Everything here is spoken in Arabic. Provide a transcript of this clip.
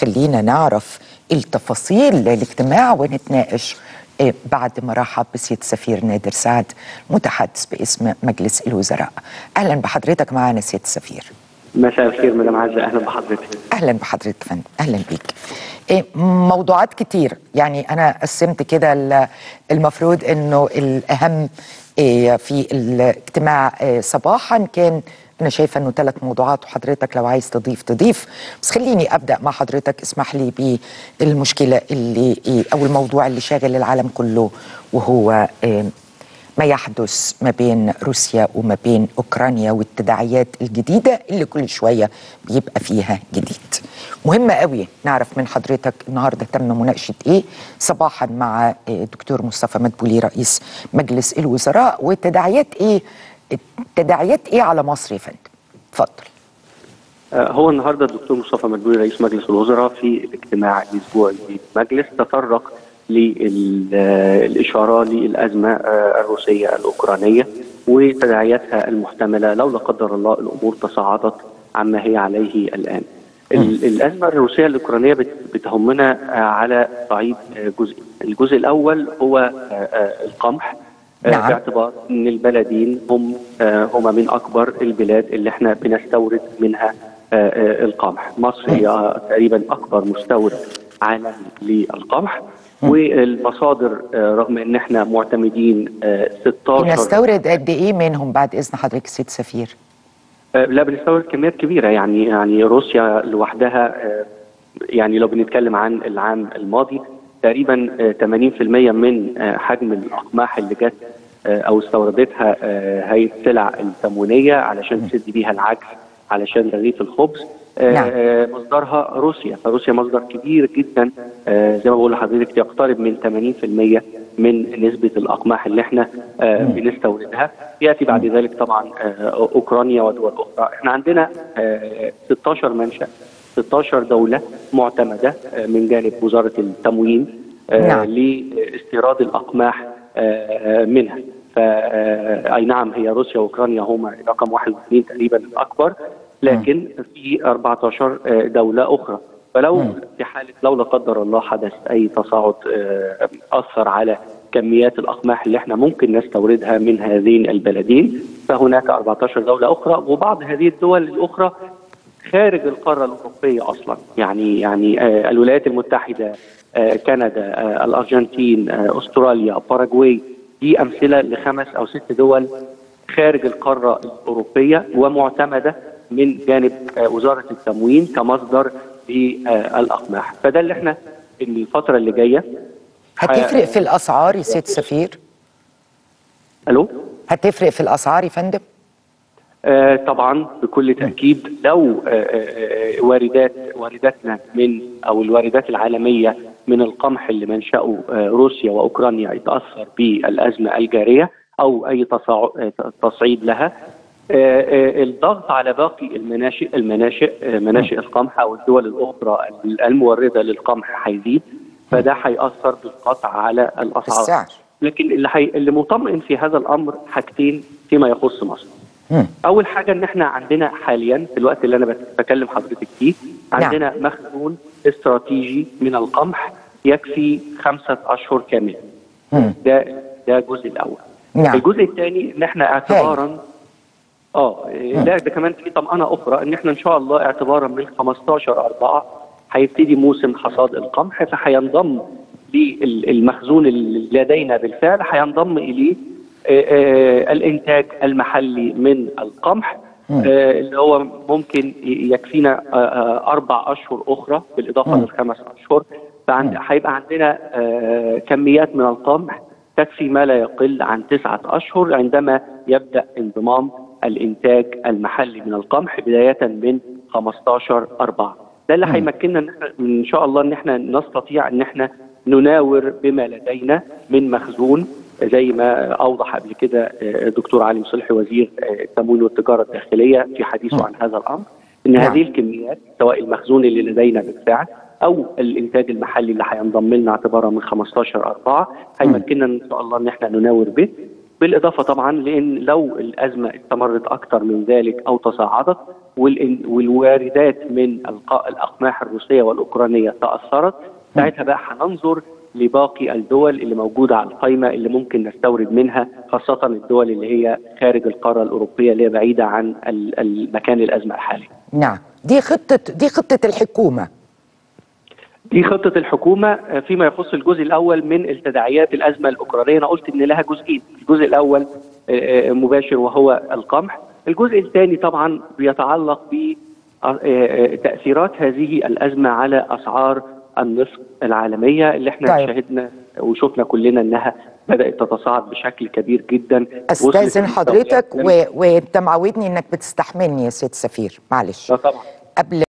خلينا نعرف التفاصيل الاجتماع ونتناقش إيه بعد ما رحب بسيد سفير نادر سعد متحدث باسم مجلس الوزراء. أهلا بحضرتك معنا سيد السفير مساء الخير مدام عزة. أهلا بحضرتك. أهلا بحضرتك فندم. أهلا بيك. إيه موضوعات كتير. يعني أنا قسمت كده ال- المفروض إنه الأهم إيه في الاجتماع صباحا كان أنا شايفة إنه ثلاث موضوعات وحضرتك لو عايز تضيف تضيف بس خليني أبدأ مع حضرتك اسمح لي بالمشكلة اللي إيه أو الموضوع اللي شاغل العالم كله وهو ما يحدث ما بين روسيا وما بين أوكرانيا والتداعيات الجديدة اللي كل شوية بيبقى فيها جديد. مهم قوي نعرف من حضرتك النهارده تم مناقشة إيه صباحا مع آه، دكتور مصطفى مدبولي رئيس مجلس الوزراء وتداعيات إيه التداعيات إيه على مصر يا فندم؟ اتفضل. آه، هو النهارده الدكتور مصطفى مدبولي رئيس مجلس الوزراء في الاجتماع الاسبوعي للمجلس تطرق للاشاره للأزمة آه، الروسية الأوكرانية وتداعياتها المحتملة لو لا قدر الله الأمور تصاعدت عما هي عليه الآن. ال- الأزمة الروسية الأوكرانية بت- بتهمنا آه، على صعيد آه، جزء الجزء الأول هو آه، آه، القمح آه، نعم. باعتبار إن البلدين هم آه، هما من أكبر البلاد اللي إحنا بنستورد منها آه، آه، القمح مصر هي تقريبا أكبر مستورد عالمي للقمح والمصادر آه، رغم إن إحنا معتمدين آه، 16 نستورد قد إيه منهم بعد إذن حضرتك سيد سفير؟ آه، لا بنستورد كميات كبيرة يعني يعني روسيا لوحدها آه، يعني لو بنتكلم عن العام الماضي تقريبا آه، 80% من آه، حجم الأقماح اللي جت آه، أو استوردتها آه، هي السلع التموينية علشان تسد بيها العجز علشان رغيف الخبز. آه، نعم. آه، مصدرها روسيا. فروسيا مصدر كبير جدا آه، زي ما بقول لحضرتك يقترب من 80% من نسبة الأقماح اللي إحنا آه، بنستوردها. يأتي بعد ذلك طبعا آه، أوكرانيا ودول أخرى إحنا عندنا آه، 16 منشأ. 16 دولة معتمدة آه، من جانب وزارة التموين آه، نعم. لاستيراد الأقماح آه، منها. فا أي نعم هي روسيا وأوكرانيا هما رقم واحد واثنين تقريبا الأكبر لكن في 14 آه، دولة أخرى. فلو في حالة لو لا قدر الله حدث أي تصاعد أثر على كميات الأقماح اللي إحنا ممكن نستوردها من هذين البلدين فهناك 14 دولة أخرى وبعض هذه الدول الأخرى خارج القارة الأوروبية أصلا يعني يعني آه، الولايات المتحدة آه، كندا آه، الأرجنتين أستراليا باراغواي دي أمثلة لخمس أو ست دول خارج القارة الأوروبية ومعتمدة من جانب وزارة التموين كمصدر للاقماح فده اللي إحنا الفترة اللي جاية هتفرق في الأسعار يا سيد سفير؟ ألو هتفرق في الأسعار يا فندم؟ آه، طبعا بكل تأكيد لو آه، آه، آه، واردات وارداتنا من أو الواردات العالمية من القمح اللي منشأه آه، روسيا وأوكرانيا يتأثر بالأزمة الجارية أو أي آه، تصعيد لها الضغط على باقي المناشئ المناشئ مناشئ القمح أو الدول الأخرى المورده للقمح هيزيد فده هياثر بالقطع على الأسعار. لكن اللي حي... اللي مطمئن في هذا الأمر حاجتين فيما يخص مصر. أول حاجة إن إحنا عندنا حاليا في الوقت اللي أنا بكلم حضرتك فيه عندنا مخزون استراتيجي من القمح يكفي خمسة أشهر كاملة. مم. ده ده الجزء الأول. نعم. الجزء الثاني إن إحنا اعتبارا آه لا ده كمان في طمأنة أخرى إن إحنا إن شاء الله اعتبارا من 15 4 هيبتدي موسم حصاد القمح فهينضم للمخزون اللي لدينا بالفعل هينضم إليه آه، آه، الإنتاج المحلي من القمح آه، اللي هو ممكن يكفينا أربع أشهر أخرى بالإضافة للخمس أشهر. فعند هيبقى عندنا كميات من القمح تكفي ما لا يقل عن تسعة أشهر عندما يبدأ انضمام الإنتاج المحلي من القمح بداية من 15 أربعة. ده اللي هيمكننا إن إحنا إن شاء الله إن إحنا نستطيع إن إحنا نناور بما لدينا من مخزون زي ما أوضح قبل كده آه، الدكتور علي مصلحي وزير آه، التموين والتجارة الداخلية في حديثه عن هذا الأمر إن نعم. هذه الكميات سواء المخزون اللي لدينا بالفعل أو الإنتاج المحلي اللي هينضم لنا اعتبارا من 15 4 هيمكننا إن شاء الله إن إحنا نناور به. بالإضافة طبعا لأن لو الأزمة استمرت أكثر من ذلك أو تصاعدت والواردات من الق- الأقماح الروسية والأوكرانية تأثرت ساعتها بقى هننظر لباقي الدول اللي موجودة على القائمه اللي ممكن نستورد منها خاصة الدول اللي هي خارج القارة الأوروبية اللي هي بعيدة عن المكان الأزمة الحالي. نعم. دي خطة دي خطة الحكومة. دي خطة الحكومة فيما يخص الجزء الأول من التداعيات الأزمة الأوكرانية. أنا قلت إن لها جزئين الجزء الأول آه، آه، مباشر وهو القمح. الجزء الثاني طبعا بيتعلق بتأثيرات هذه الأزمة على أسعار النفط العالمية اللي إحنا طيب. شاهدنا وشفنا كلنا إنها بدأت تتصاعد بشكل كبير جدا. استاذن حضرتك و... وأنت معودني إنك بتستحملني يا سيد سفير. معلش. آه طبعا. قبل